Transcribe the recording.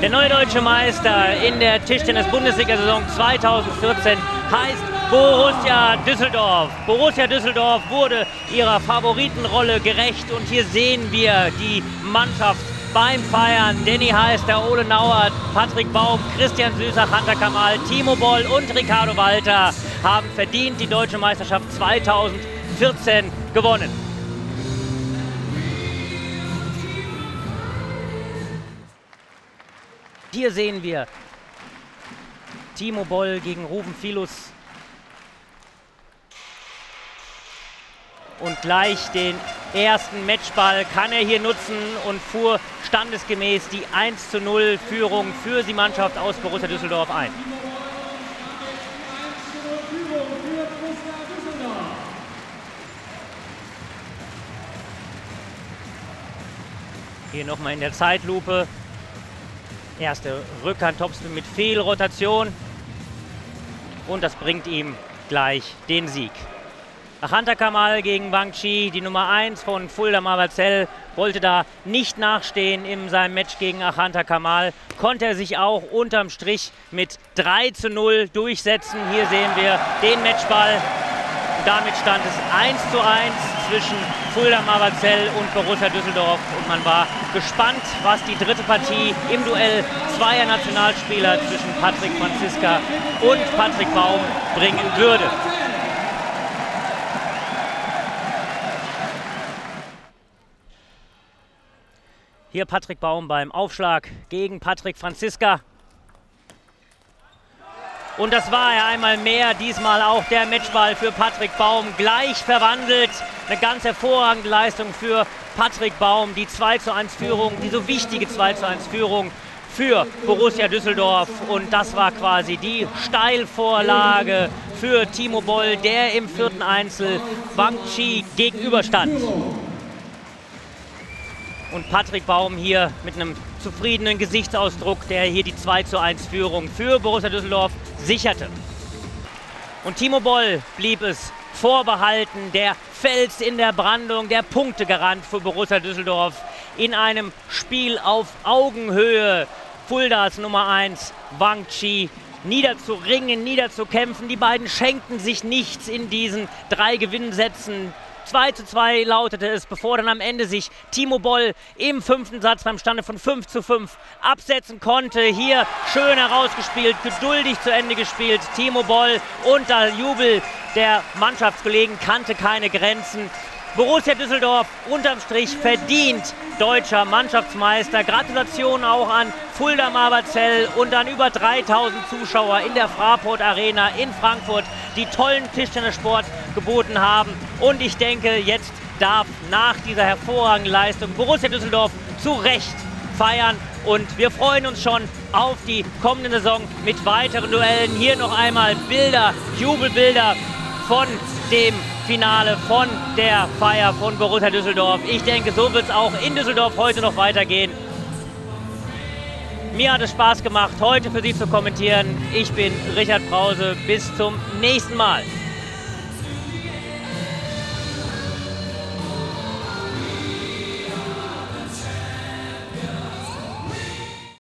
Der neue deutsche Meister in der Tischtennis-Bundesliga-Saison 2014 heißt Borussia Düsseldorf. Borussia Düsseldorf wurde ihrer Favoritenrolle gerecht und hier sehen wir die Mannschaft beim Feiern. Danny Heister, Ole Nauert, Patrick Baum, Christian Süßer, Hunter Kamal, Timo Boll und Ricardo Walter haben verdient die deutsche Meisterschaft 2014 gewonnen. Hier sehen wir Timo Boll gegen Rufen Filus. Und gleich den ersten Matchball kann er hier nutzen und fuhr standesgemäß die 1 zu 0 Führung für die Mannschaft aus Borussia Düsseldorf ein. Hier nochmal in der Zeitlupe Erste Rückhand-Topspin mit Fehlrotation. Und das bringt ihm gleich den Sieg. Achanta Kamal gegen Wang Chi, die Nummer 1 von Fulda Marvazell, wollte da nicht nachstehen in seinem Match gegen Achanta Kamal. Konnte er sich auch unterm Strich mit 3 zu 0 durchsetzen. Hier sehen wir den Matchball. damit stand es 1 zu 1 zwischen Fulda Marvazell und Borussia Düsseldorf. Und man war gespannt, was die dritte Partie im Duell zweier Nationalspieler zwischen Patrick Franziska und Patrick Baum bringen würde. Hier Patrick Baum beim Aufschlag gegen Patrick Franziska. Und das war er einmal mehr, diesmal auch der Matchball für Patrick Baum. Gleich verwandelt, eine ganz hervorragende Leistung für Patrick Baum. Die 2 zu 1 Führung, die so wichtige 2 zu 1 Führung für Borussia Düsseldorf. Und das war quasi die Steilvorlage für Timo Boll, der im vierten Einzel Wang Chi gegenüberstand. Und Patrick Baum hier mit einem zufriedenen Gesichtsausdruck, der hier die 2 zu 1 Führung für Borussia Düsseldorf sicherte. Und Timo Boll blieb es vorbehalten, der Fels in der Brandung, der Punktegarant für Borussia Düsseldorf in einem Spiel auf Augenhöhe. Fuldas Nummer 1, Wang Chi, niederzuringen, niederzukämpfen. Die beiden schenkten sich nichts in diesen drei Gewinnsätzen. 2 zu 2 lautete es, bevor dann am Ende sich Timo Boll im fünften Satz beim Stande von 5 zu 5 absetzen konnte. Hier schön herausgespielt, geduldig zu Ende gespielt. Timo Boll und der Jubel der Mannschaftskollegen kannte keine Grenzen. Borussia Düsseldorf unterm Strich verdient deutscher Mannschaftsmeister. Gratulation auch an Fulda Marberzell und an über 3000 Zuschauer in der Fraport Arena in Frankfurt, die tollen Tischtennissport geboten haben. Und ich denke, jetzt darf nach dieser hervorragenden Leistung Borussia Düsseldorf zu Recht feiern. Und wir freuen uns schon auf die kommende Saison mit weiteren Duellen. Hier noch einmal Bilder, Jubelbilder von dem Finale von der Feier von Borussia Düsseldorf. Ich denke, so wird es auch in Düsseldorf heute noch weitergehen. Mir hat es Spaß gemacht, heute für Sie zu kommentieren. Ich bin Richard Brause. Bis zum nächsten Mal.